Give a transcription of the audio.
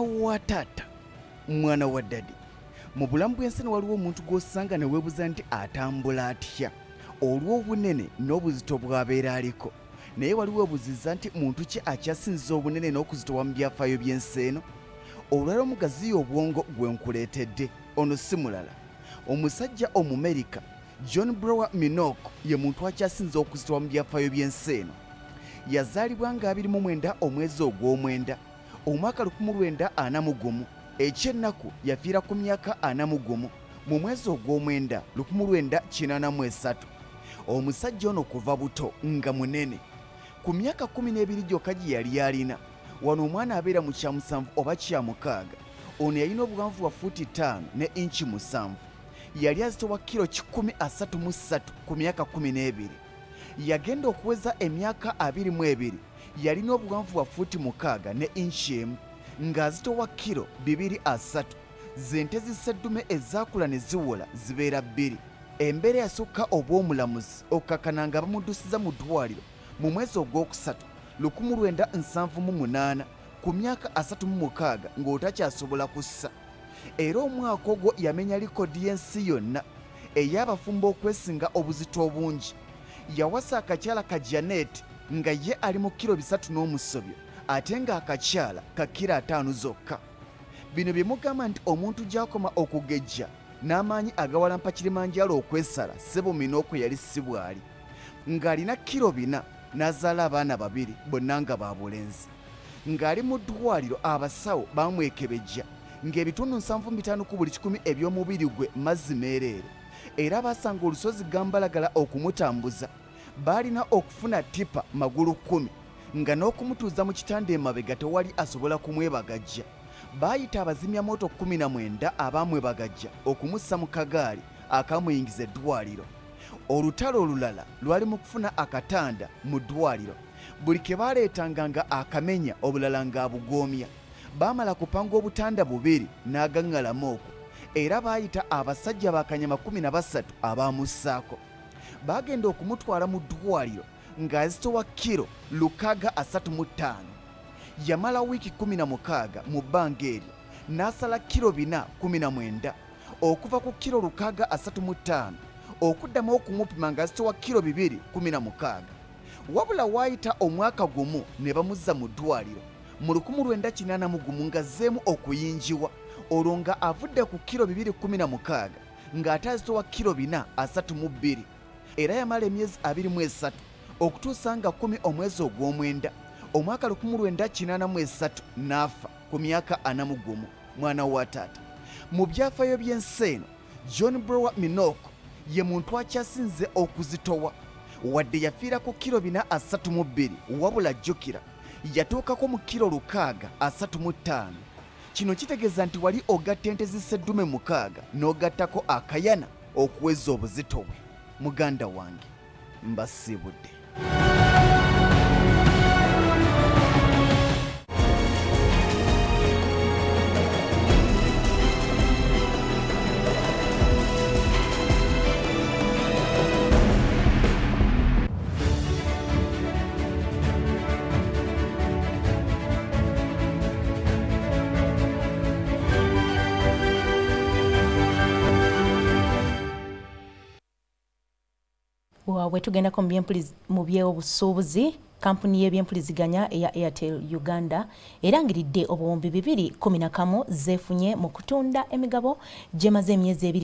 wa taata mwana wa ddadi mu bulamu bw'ensi ne waliwo omuntu gw'osanga ne weebuza nti atambula atya? Olw'obunene n'obuzito bw'abeera aliko. Naye waliwo obuziza nti muntu ki akyasinziza obunene n'okuzitowa mu byafaayo by'ensi eno? Olwaliro mugaziya obwongo gwe nkuleetedde ono si mulala. Omusajja omumerika john brower minok ye muntu akyasinza okuzitowa mu byafaayo by'ensi eno. Yazaalibwa nga 29 omwezi ogw'omwenda omwaka 1941 ekyennaku yafiira ku myaka 41 mu mwezi ogw'omwenda 1983 omusajja ono kuva buto nga munene. Ku myaka 12 gyokka gye yali alina wano omwana abeera mu kyamusanvu oba kyamukaaga ono yalina obuwanvu bwa fuuti 5 ne inchi musanvu. Yali azitowa kiro 133 ku myaka 12 yagenda okuweza emyaka 22 yalina obuwanvu bwa fuuti mukaaga ne inchi emu ng'azitowa kiro 23 zente ziseddume ezaakula ne ziwola zibeera bbiri. Embeera yasukka obw'omulamuzi okkakkana nga bamuddusiza mu ddwaliro mu mwezi ogwokusatu 1978 ku myaka 36 ng'otakyasobola kussa. Era omwaka ogwo yamenya likodi y'ensi yonna ey'abafumbo okwesinga obuzito obungi. Yawasa akakyala ka janet nga ye ali mu kiro bisatu n'omusobyo ate ng'akakyala ka kiro ataano zokka. Bino bye mugamba nti omuntu gy'akoma okugejja n'amaanyi agawalampa kirimanjalo okwesala sebo minooko yali si bw'ali ng'alina kiro bina n'azaala abaana babiri bonna nga babulenzi ng'ali mu ddwaliro abasawo bamwekebejja ng'ebitundu 75 ku buli kikumi eby'omubiri gwe mazzi meereere. Era baasanga olusozi gambalagala okumutambuza baalina okufuna tipa magulu 10 nga n'okumutuuza mu kitanda emabega tewali asobola kumwebagajja. Baayita abazimyamoto 19 abaamwebagajja okumussa mu kagaali akamuyingiza eddwaliro. Olutalo olulala lwali mu kufuna akatanda mu ddwaliro. Buli ke baaleetanga nga akamenya obulala ng'abugoomya baamala kupanga obutanda bubiri n'agaŋŋalamu okwo era baayita abasajja bakanyama 13 abaamussaako baagenda okumutwala mu ddwaliro ng'azitowa kiro 635 yamala wiiki 16 mu bbanga eryo n'asala kiro 419 okuva ku kiro 635 okuddamu okumupima ng'azitowa kiro 216 wabula waayita omwaka gumu ne bamuzza mu ddwaliro mu 1981 ng'azzeemu okuyingiwa olwo nga avudde ku kiro 216 ng'ate azitowa kiro 432 era yamala emyezi 23 okutuusa nga 10 omwezi ogw'omwenda omwaka 1983 n'afa ku myaka 41 mwana wa taata. Mu byafaayo by'ensi eno john brower minok ye muntu akyasinze okuzitowa. Wadde yafiira ku kiro 432 wabula jjukira yatuukako mu kiro 635 kino kitegeeza nti wali ogatta ente ziseddume mukaaga n'ogattako akayana okuweza obuzito bwe muganda wange mbasiibudde bwe tugendako mu byobusuubuzi kampuni y'ebyempuliziganya eya airtel uganda erangiridde obuwumbi 211 zeefunye mu kutunda emigabo gyemaze emyezi ebiri